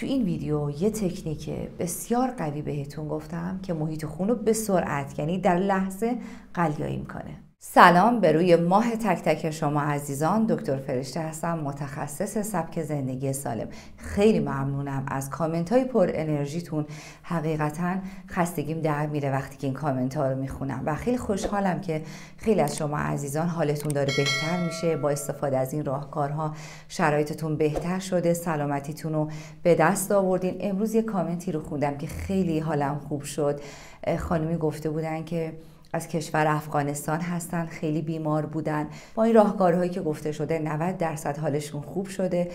تو این ویدیو یه تکنیک بسیار قوی بهتون گفتم که محیط خون رو به سرعت یعنی در لحظه قلیایی می‌کنه. سلام به روی ماه تک تک شما عزیزان. دکتر فرشته هستم متخصص سبک زندگی سالم. خیلی ممنونم از کامنت های پر انرژیتون. حقیقتا خستگیم در میره وقتی که این کامنت ها رو می‌خونم و خیلی خوشحالم که خیلی از شما عزیزان حالتون داره بهتر میشه. با استفاده از این راهکارها شرایطتون بهتر شده. سلامتیتون رو به دست آوردین. امروز یه کامنتی رو خوندم که خیلی حالم خوب شد. خانمی گفته بودن که از کشور افغانستان هستن خیلی بیمار بودن. با این راهکارهایی که گفته شده 90 درصد حالشون خوب شده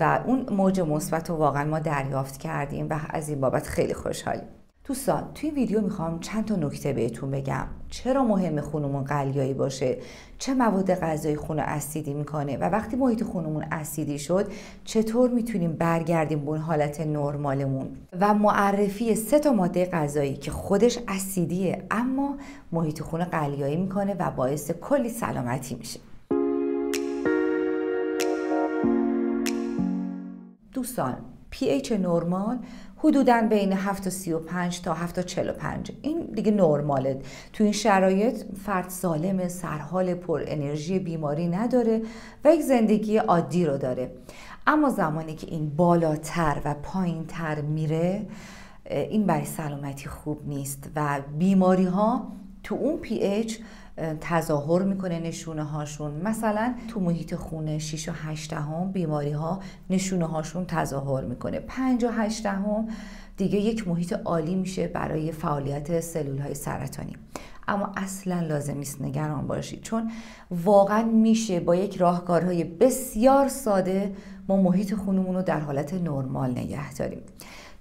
و اون موج مثبت رو واقعا ما دریافت کردیم و از این بابت خیلی خوشحالیم. دوستان توی ویدیو می‌خوام چند تا نکته بهتون بگم. چرا مهم خونمون قلیایی باشه؟ چه مواد غذایی خون اسیدی می‌کنه؟ و وقتی محیط خونمون اسیدی شد چطور می‌تونیم برگردیم به حالت نرمالمون؟ و معرفی سه تا ماده غذایی که خودش اسیدیه اما محیط خون قلیایی می‌کنه و باعث کلی سلامتی میشه. دوستان pH نرمال حدودا بین 7.35 تا 7.45 این دیگه نرماله. تو این شرایط فرد سالم سرحال پر انرژی بیماری نداره و یک زندگی عادی رو داره. اما زمانی که این بالاتر و پایینتر میره این برای سلامتی خوب نیست و بیماری ها تو اون پی ایچ تظاهر می‌کنه نشونه هاشون. مثلا تو محیط خونه 6 و 8 هم بیماری ها نشونه هاشون تظاهر می‌کنه. 5 و 8 هم دیگه یک محیط عالی میشه برای فعالیت سلول های سرطانی. اما اصلا لازم نیست نگران باشید. چون واقعا میشه با یک راهکارهای بسیار ساده ما محیط خونمون رو در حالت نرمال نگه داریم.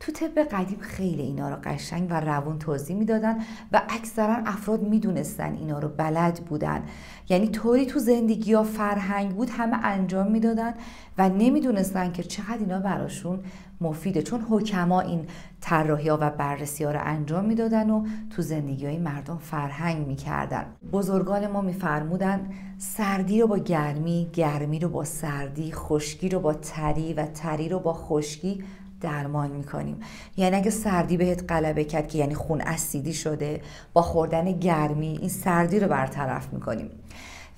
تو طب قدیم خیلی اینا رو قشنگ و روون توضیح می‌دادن و اکثرا افراد می‌دونستن اینا رو بلد بودن. یعنی طوری تو زندگی یا فرهنگ بود همه انجام می‌دادن و نمی‌دونستن که چقدر اینا براشون مفیده. چون حکما این طراحی و بررسی ها رو انجام می‌دادن و تو زندگی های مردم فرهنگ می‌کردن. بزرگان ما میفرمودن سردی رو با گرمی گرمی رو با سردی خشکی رو با تری و تری رو با خشکی درمان می‌کنیم. یعنی اگه سردی بهت غلبه کرد که یعنی خون اسیدی شده با خوردن گرمی این سردی رو برطرف می‌کنیم.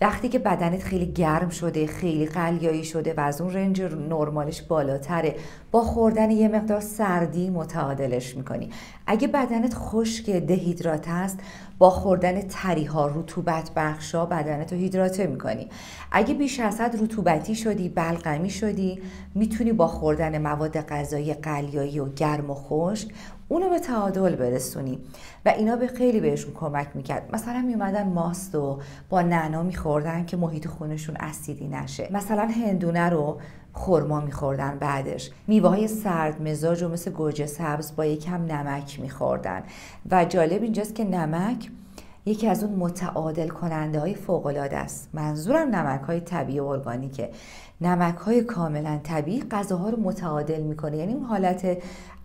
وقتی که بدنت خیلی گرم شده خیلی قلیایی شده و از اون رنج نرمالش بالاتره با خوردن یه مقدار سردی متعادلش می‌کنی. اگه بدنت خشک دهیدرات هست با خوردن تریها رطوبت بخشا بدنت رو هیدراته می‌کنی. اگه بیش از حد رطوبتی شدی بلغمی شدی می‌تونی با خوردن مواد غذایی قلیایی و گرم و خشک اونو به تعادل برسونی و اینا به خیلی بهشون کمک می‌کرد. مثلا میومدن ماست و با نعنا میخوردن که محیط خونشون اسیدی نشه. مثلا هندونه رو خورما میخوردن بعدش. میوه های سرد مزاج و مثل گوجه سبز با یکم نمک میخوردن. و جالب اینجاست که نمک یکی از اون متعادل کننده های فوق است. منظورم نمک های طبیعی و ارگانیکه. نمک های کاملا طبیعی غذاها رو متعادل می‌کنه. یعنی اون حالت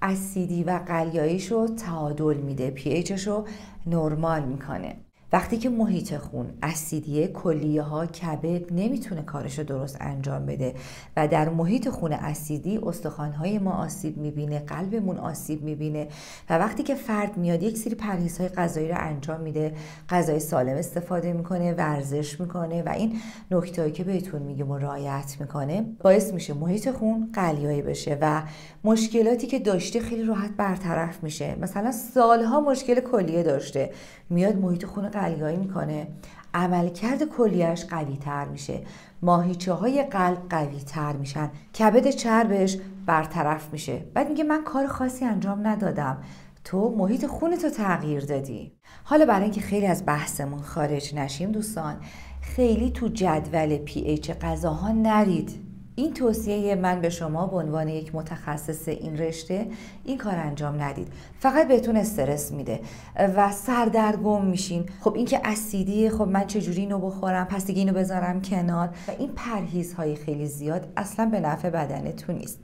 اسیدی و قلیاییش رو تعادل میده. پی رو نرمال می‌کنه. وقتی که محیط خون اسیدیه کلیه ها کبد نمی‌تونه کارش رو درست انجام بده و در محیط خون اسیدی استخوان های ما آسیب می‌بینه قلبمون آسیب می‌بینه و وقتی که فرد میاد یک سری پرهیز های غذایی رو انجام میده غذای سالم استفاده می‌کنه ورزش می‌کنه و این نکتهایی که بهتون میگه رعایت می‌کنه باعث میشه محیط خون قلیایی بشه و مشکلاتی که داشته خیلی راحت برطرف میشه. مثلا سالها مشکل کلیه داشته میاد محیط خون قلیایی می‌کنه. عملکرد کلیهش قوی تر میشه. ماهیچه های قلب قوی تر میشن. کبد چربش برطرف میشه. بعد میگه من کار خاصی انجام ندادم. تو محیط خونتو تغییر دادی. حالا برای اینکه خیلی از بحثمون خارج نشیم دوستان خیلی تو جدول پی ایچ غذاها نرید. این توصیه من به شما به عنوان یک متخصص این رشته این کار انجام ندید. فقط بهتون استرس میده و سردرگم میشین. خب این که اسیدیه خب من چجوری اینو بخورم؟ پس دیگه اینو بذارم کنار. و این پرهیزهای خیلی زیاد اصلا به نفع بدنتون نیست.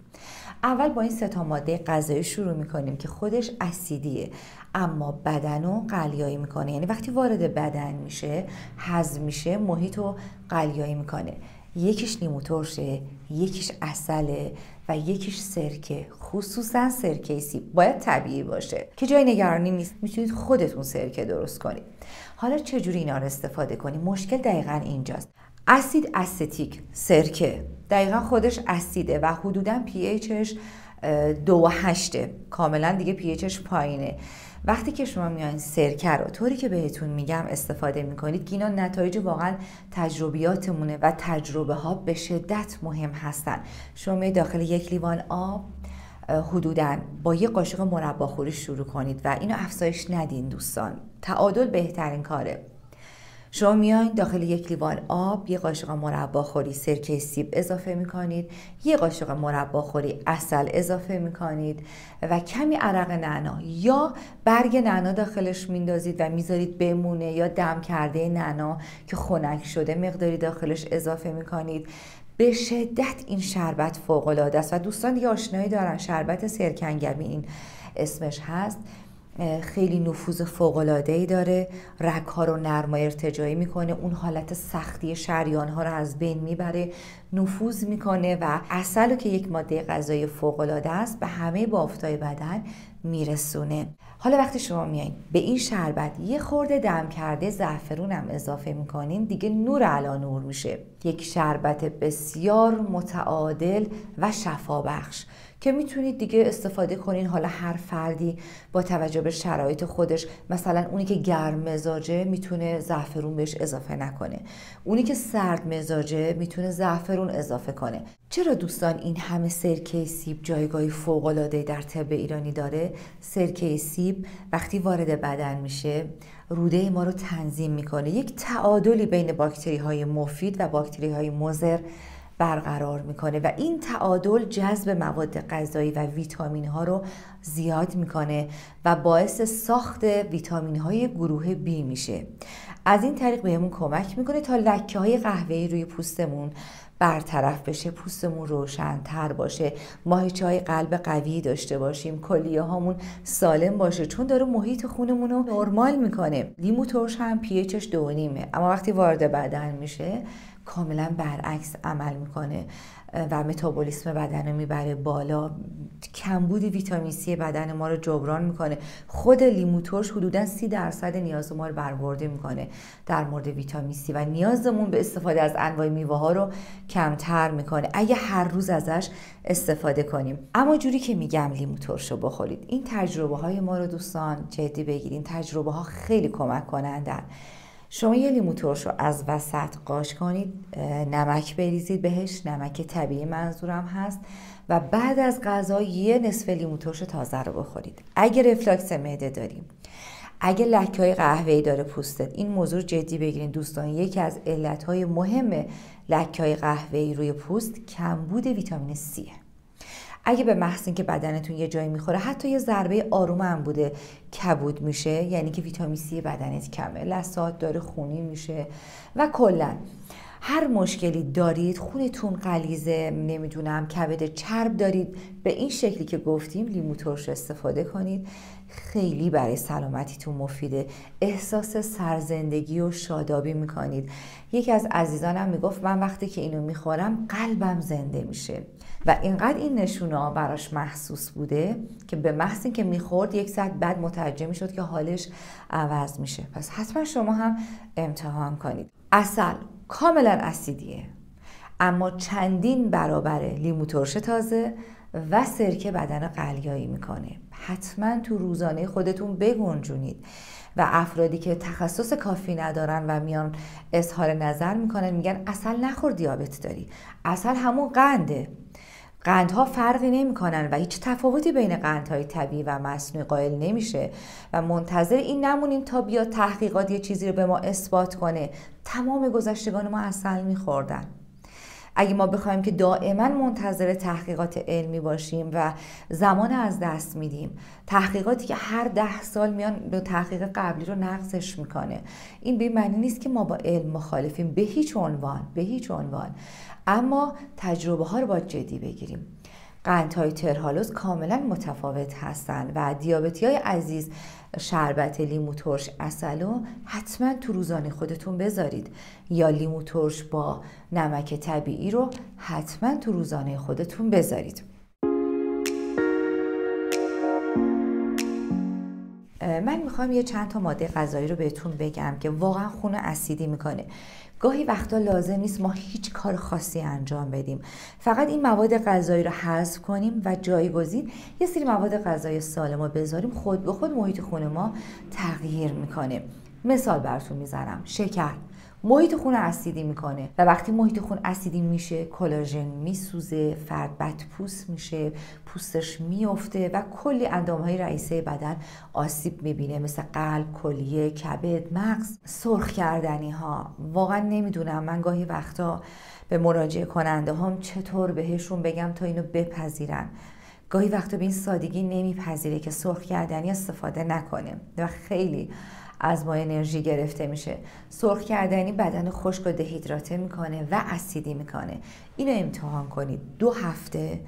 اول با این سه تا ماده غذایی شروع می‌کنیم که خودش اسیدیه اما بدن رو قلیایی می‌کنه. یعنی وقتی وارد بدن میشه هضم میشه محیط رو قلیایی می‌کنه. یکیش نیمو ترشه یکیش اصله و یکیش سرکه خصوصا سرکه سیب. باید طبیعی باشه که جای نگرانی نیست. می‌تونید خودتون سرکه درست کنید. حالا چجوری اینا رو استفاده کنیم؟ مشکل دقیقا اینجاست. اسید استتیک سرکه. دقیقا خودش اسیده و حدودا پی ایچش دو و هشته. کاملا دیگه پی ایچش پایینه. وقتی که شما میان سرکه رو طوری که بهتون میگم استفاده می‌کنید که اینا نتایج واقعا تجربیاتمونه و تجربه ها به شدت مهم هستن. شما می داخل یک لیوان آب حدودا با یه قاشق مرباخوری شروع کنید و اینو افزایش ندین دوستان. تعادل بهترین کاره. شما میاین داخل یک لیوان آب یه قاشق مربا خوری سرکه سیب اضافه می‌کنید یه قاشق مربا خوری اصل اضافه می‌کنید و کمی عرق نعنا یا برگ نعنا داخلش میندازید و می‌ذارید بمونه یا دم کرده نعنا که خنک شده مقداری داخلش اضافه می‌کنید. به شدت این شربت فوق العاده است و دوستان دیگه آشنایی دارن شربت سرکنگبی این اسمش هست. خیلی نفوذ فوق ای داره. رگ ها رو نرم و ارتجایی می‌کنه. اون حالت سختی شریان ها رو از بین می‌بره. نفوذ می‌کنه و اصل که یک ماده غذایی فوق العاده است به همه بافتای بدن میرسونه. حالا وقتی شما میایین به این شربت یه خورده دم کرده زعفرون هم اضافه می‌کنین دیگه نور علا نور میشه یک شربت بسیار متعادل و شفابخش. که می‌تونید دیگه استفاده کنین. حالا هر فردی با توجه به شرایط خودش مثلا اونی که گرم مزاجه می‌تونه زعفرون بهش اضافه نکنه. اونی که سرد مزاجه می‌تونه زعفرون اضافه کنه. چرا دوستان این همه سرکه سیب جایگاهی فوق العاده در طب ایرانی داره؟ سرکه سیب وقتی وارد بدن میشه روده ما رو تنظیم می‌کنه. یک تعادلی بین باکتری های مفید و باکتری های مضر برقرار می‌کنه و این تعادل جذب مواد غذایی و ویتامین ها رو زیاد می‌کنه و باعث ساخت ویتامین های گروه B میشه. از این طریق بهمون کمک می‌کنه تا لکه های قهوه‌ای روی پوستمون برطرف بشه پوستمون روشن تر باشه. ماهیچه های قلب قوی داشته باشیم کلیه هامون سالم باشه چون داره محیط خونمون رو نرمال می‌کنه. لیمو ترش هم پیچش دو نیمه. اما وقتی وارد بدن میشه کاملا برعکس عمل می‌کنه و متابولیسم بدن رو می‌بره بالا. کمبود ویتامین سی بدن ما رو جبران می‌کنه. خود لیمو ترش حدودا سی درصد نیاز ما رو برآورده می‌کنه در مورد ویتامین سی و نیازمون به استفاده از انواع میوه ها رو کمتر می‌کنه. اگه هر روز ازش استفاده کنیم. اما جوری که میگم لیمو ترش رو بخورید. این تجربه های ما رو دوستان جدی بگیرین تجربه ها خیلی کمک کنندن. شما یه لیمو ترش رو از وسط قاش کنید نمک بریزید بهش نمک طبیعی منظورم هست و بعد از غذا یه نصف لیمو ترش تازه رو بخورید. اگه رفلاکس معده داریم اگه لکه های قهوه‌ای داره پوستت این موضوع جدی بگیرین. دوستان یکی از علت های مهم لکه های قهوه‌ای روی پوست کمبود ویتامین C. اگه به محض که بدنتون یه جایی می‌خوره حتی یه ضربه آروم هم بوده کبود میشه. یعنی که ویتامین سی بدنت کمه لسات داره خونی میشه و کلا. هر مشکلی دارید خونتون قلیزه نمی‌دونم کبد چرب دارید. به این شکلی که گفتیم لیمو ترش استفاده کنید. خیلی برای سلامتیتون مفیده. احساس سرزندگی و شادابی می‌کنید. یکی از عزیزانم می‌گفت من وقتی که اینو می‌خورم قلبم زنده میشه. و اینقدر این نشونه براش محسوس بوده که به محض که می‌خورد یک ساعت بعد متوجه می‌شد که حالش عوض میشه. پس حتما شما هم امتحان کنید. اصل کاملا اسیدیه. اما چندین برابر لیمو ترش تازه و سرکه بدن قلیایی می‌کنه. حتما تو روزانه خودتون بگنجونید. و افرادی که تخصص کافی ندارن و میان اظهار نظر می‌کنن میگن اصل نخور دیابت داری. اصل همون قنده. قندها فرقی نمی‌کنن و هیچ تفاوتی بین قندهای طبیعی و مصنوعی قائل نمیشه و منتظر این نمونیم تا بیا تحقیقات یه چیزی رو به ما اثبات کنه. تمام گذشتگان ما اصل میخوردن. اگه ما بخوایم که دائما منتظر تحقیقات علمی باشیم و زمان از دست میدیم تحقیقاتی که هر ده سال میان به تحقیق قبلی رو نقضش می‌کنه. این به معنی نیست که ما با علم مخالفیم به هیچ عنوان به هیچ عنوان. اما تجربه ها رو باید جدی بگیریم. قندهای ترهالوز کاملا متفاوت هستند و دیابتی های عزیز شربت لیمو ترش اصلو حتما تو روزانه خودتون بذارید. یا لیمو ترش با نمک طبیعی رو حتما تو روزانه خودتون بذارید. من می‌خوام یه چند تا ماده غذایی رو بهتون بگم که واقعا خون اسیدی می‌کنه. گاهی وقتا لازم نیست ما هیچ کار خاصی انجام بدیم. فقط این مواد غذایی رو حذف کنیم و جایگزین یه سری مواد غذایی سالم رو بذاریم. خود به خود محیط خون ما تغییر می‌کنه. مثال براتون می‌زنم. شکر. محیط خون اسیدی می‌کنه. و وقتی محیط خون اسیدی میشه کلاژن میسوزه فرد بدپوست میشه پوستش میفته و کلی اندام های رئیسه بدن آسیب می‌بینه مثل قلب کلیه کبد مغز. سرخ کردنی ها واقعا نمی‌دونم. من گاهی وقتا به مراجعه کننده هم چطور بهشون بگم تا اینو بپذیرن. گاهی وقتا به این سادگی نمیپذیره که سرخ کردنی استفاده نکنه. و خیلی از ما انرژی گرفته میشه. سرخ کردنی بدن خشک و دهیدراته می‌کنه و اسیدی می‌کنه. اینو امتحان کنید. دو هفته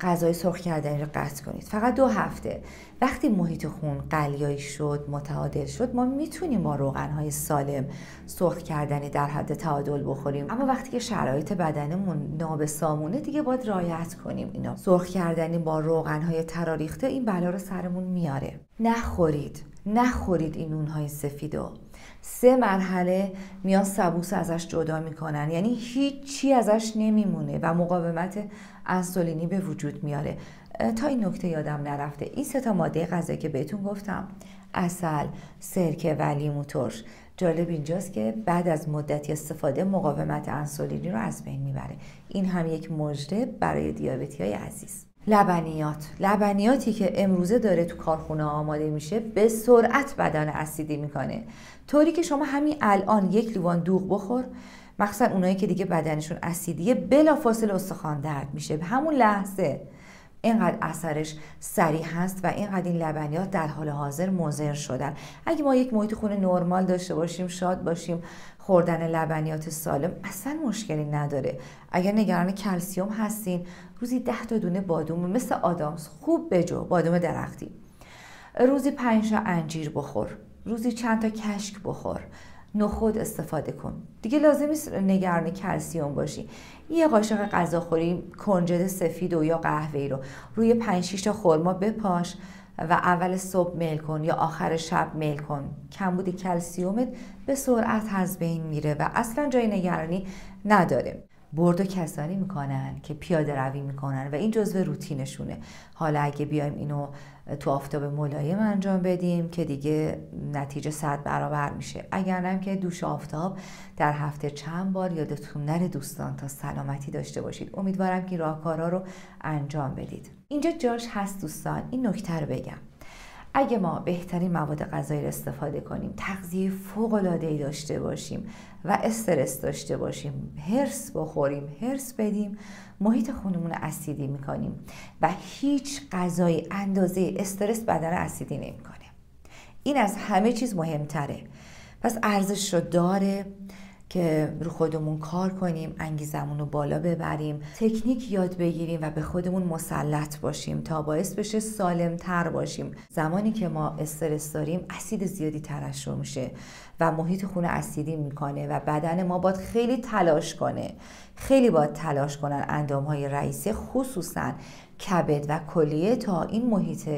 غذای سرخ کردنی رو قطع کنید. فقط دو هفته. وقتی محیط خون قلیایی شد متعادل شد ما می‌تونیم با روغنهای سالم سرخ کردنی در حد تعادل بخوریم. اما وقتی که شرایط بدنمون نابسامونه دیگه باید رایت کنیم اینا سرخ کردنی با روغنهای تراریخته این بلا رو سرمون میاره. نخورید. نخورید این نونهای سفیدو سه مرحله میان سبوس ازش جدا می‌کنن. یعنی هیچی ازش نمیمونه و مقاومت انسولینی به وجود میاره. تا این نکته یادم نرفته. این سه تا ماده غذایی که بهتون گفتم اصل سرکه و لیمو جالب اینجاست که بعد از مدتی استفاده مقاومت انسولینی رو از بین می‌بره. این هم یک مژده برای دیابتی های عزیز. لبنیات. لبنیاتی که امروزه داره تو کارخونه آماده میشه به سرعت بدن اسیدی می‌کنه. طوری که شما همین الان یک لیوان دوغ بخور مخصوصا اونایی که دیگه بدنشون اسیدیه بلافاصله استخوان درد میشه. به همون لحظه اینقدر اثرش سریع هست و اینقدر این لبنیات در حال حاضر مضر شدن. اگه ما یک محیط خون نرمال داشته باشیم شاد باشیم خوردن لبنیات سالم اصلا مشکلی نداره. اگر نگران کلسیوم هستین روزی ده تا دونه بادوم مثل آدامس خوب بجو بادوم درختی. روزی پنج انجیر بخور. روزی چند تا کشک بخور. نخود استفاده کن. دیگه لازم نیست نگران کلسیوم باشی. یه قاشق غذاخوری کنجد سفید و یا قهوه‌ای رو. روی 5 6 تا خرما بپاش و اول صبح میل کن یا آخر شب میل کن. کمبود کلسیومت به سرعت از بین میره و اصلا جای نگرانی نداره. برد کسانی می‌کنن که پیاده روی می‌کنن و این جزو روتینشونه. حالا اگه بیایم اینو تو آفتاب ملایم انجام بدیم که دیگه نتیجه صد برابر میشه. اگر نم که دوش آفتاب در هفته چند بار یادتون نره دوستان تا سلامتی داشته باشید. امیدوارم که راهکارا رو انجام بدید. اینجا جاش هست دوستان. این نکته رو بگم. اگه ما بهترین مواد غذایی رو استفاده کنیم تغذیه فوق العاده داشته باشیم و استرس داشته باشیم هرس بخوریم هرس بدیم محیط خونمون اسیدی می‌کنیم و هیچ غذای اندازه استرس بدن اسیدی نمی‌کنه. این از همه چیز مهمتره. پس ارزش رو داره. که رو خودمون کار کنیم انگیزمون رو بالا ببریم تکنیک یاد بگیریم و به خودمون مسلط باشیم تا باعث بشه سالم تر باشیم. زمانی که ما استرس داریم اسید زیادی ترشح میشه و محیط خون اسیدی می‌کنه و بدن ما باید خیلی تلاش کنه. خیلی باید تلاش کنن اندام های رئیسه خصوصا کبد و کلیه تا این محیط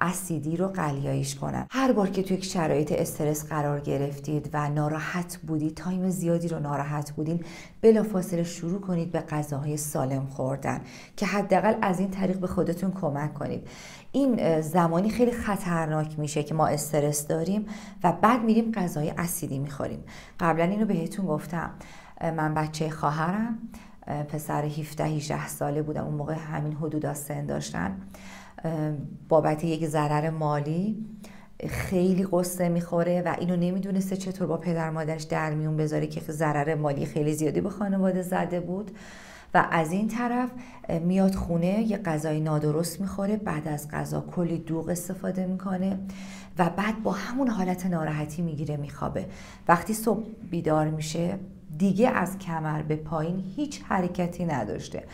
اسیدی رو قلیایش کنن هر بار که توی یک شرایط استرس قرار گرفتید و ناراحت بودید تایم زیادی رو ناراحت بودین بلافاصله شروع کنید به غذاهای سالم خوردن که حداقل از این طریق به خودتون کمک کنید. این زمانی خیلی خطرناک میشه که ما استرس داریم و بعد میریم غذای اسیدی می‌خوریم. قبلا اینو بهتون گفتم. من بچه خواهرم. پسر 17 18 ساله بودم. اون موقع همین حدود سن داشتن. بابت یک ضرر مالی خیلی قصه می‌خوره و اینو نمی‌دونسته چطور با پدر مادرش در میون بذاره که ضرر مالی خیلی زیادی به خانواده زده بود. و از این طرف میاد خونه یه غذای نادرست می‌خوره بعد از غذا کلی دوغ استفاده می‌کنه و بعد با همون حالت ناراحتی می‌گیره میخوابه. وقتی صبح بیدار میشه دیگه از کمر به پایین هیچ حرکتی نداشته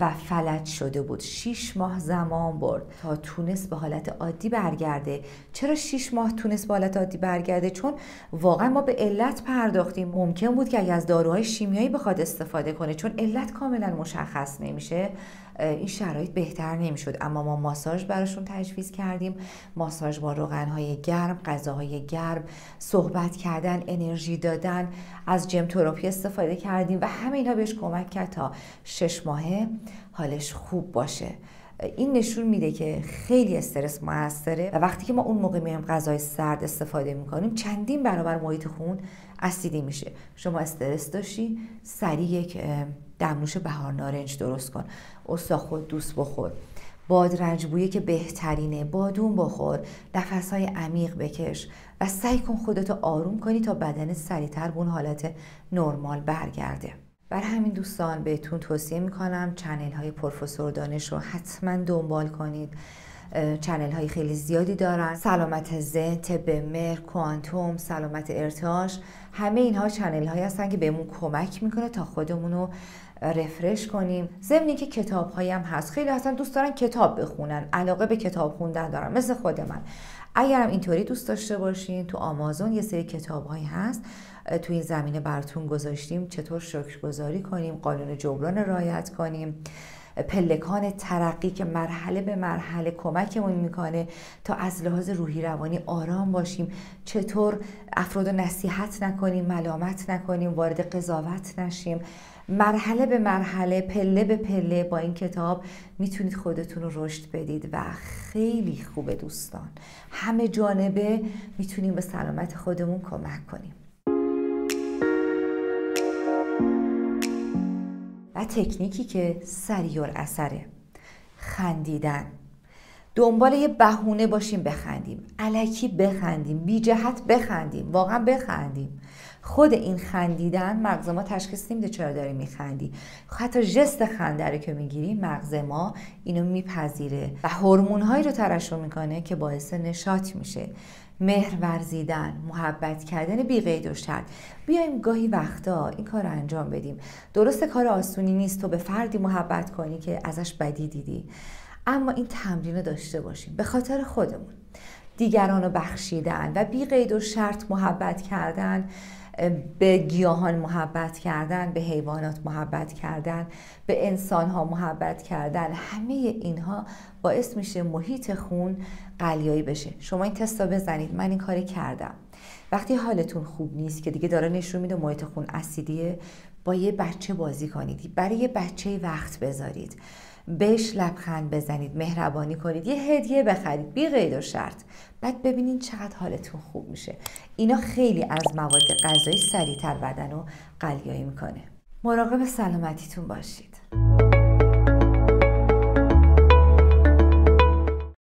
و فلج شده بود. شیش ماه زمان برد تا تونست به حالت عادی برگرده. چرا شیش ماه تونست به حالت عادی برگرده؟ چون واقعا ما به علت پرداختیم. ممکن بود که اگه از داروهای شیمیایی بخواد استفاده کنه چون علت کاملا مشخص نمیشه. این شرایط بهتر نمی‌شد. اما ما ماساژ براشون تجویز کردیم. ماساژ با روغنهای گرم غذاهای گرم صحبت کردن انرژی دادن از جم تراپی استفاده کردیم و همه اینها بهش کمک کرد تا شش ماهه حالش خوب باشه. این نشون میده که خیلی استرس موثره و وقتی که ما اون موقع میایم غذای سرد استفاده می‌کنیم چندین برابر محیط خون اسیدی میشه. شما استرس داشتی سریع یک دمنوش بهار نارنج درست کن. خودوس بخور. بادرنجبویه که بهترینه. بادوم بخور. های عمیق بکش و سعی کن خودتو آروم کنی تا بدن سریعتر به اون حالت نرمال برگرده. بر همین دوستان بهتون توصیه می‌کنم channel های پروفسور دانش رو حتما دنبال کنید. channel های خیلی زیادی دارن. سلامت ذهن طب مهر کوانتوم سلامت ارتعاش همه اینها channel هایی هستن که بهمون کمک می‌کنه تا خودمون رو رفرش کنیم. ضمن که کتاب هایی هم هست. خیلی اصلا دوست دارن کتاب بخونن. علاقه به کتاب خوندن دارن مثل خود من. اگرم اینطوری دوست داشته باشین تو آمازون یه سری کتاب هایی هست. تو این زمینه براتون گذاشتیم. چطور شکرگزاری کنیم قانون جبران رعایت کنیم پلکان ترقی که مرحله به مرحله کمکمون می‌کنه تا از لحاظ روحی روانی آرام باشیم. چطور افراد نصیحت نکنیم ملامت نکنیم وارد قضاوت نشیم. مرحله به مرحله پله به پله با این کتاب می‌تونید خودتون رو رشد بدید و خیلی خوبه دوستان. همه جانبه می‌تونیم به سلامت خودمون کمک کنیم. و تکنیکی که سریع اثره خندیدن. دنبال یه بهونه باشیم بخندیم. علکی بخندیم بی جهت بخندیم. واقعا بخندیم. خود این خندیدن مغز ما تشخیص نمیده چرا داری میخندی. حتی جست خنده رو که می‌گیری مغز ما اینو میپذیره و هورمون هایی رو ترشح می‌کنه که باعث نشاط میشه. مهر ورزیدن محبت کردن بی قید و شرط. بیایم گاهی وقتا این کار رو انجام بدیم. درست کار آسونی نیست تو به فردی محبت کنی که ازش بدی دیدی. اما این تمرین رو داشته باشیم. به خاطر خودمون. دیگران رو بخشیدن و بی قید و شرط محبت کردن به گیاهان محبت کردن به حیوانات محبت کردن به انسان ها محبت کردن. همه اینها باعث میشه محیط خون قلیایی بشه. شما این تست بزنید. من این کاری کردم. وقتی حالتون خوب نیست که دیگه داره نشون میده محیط خون اسیدیه با یه بچه بازی کنید. برای یه بچه وقت بذارید. بهش لبخند بزنید مهربانی کنید یه هدیه بخرید بی قید و شرط. بعد ببینید چقدر حالتون خوب میشه. اینا خیلی از مواد غذایی سریعتر بدن و قلیایی می‌کنه. مراقب سلامتیتون باشید.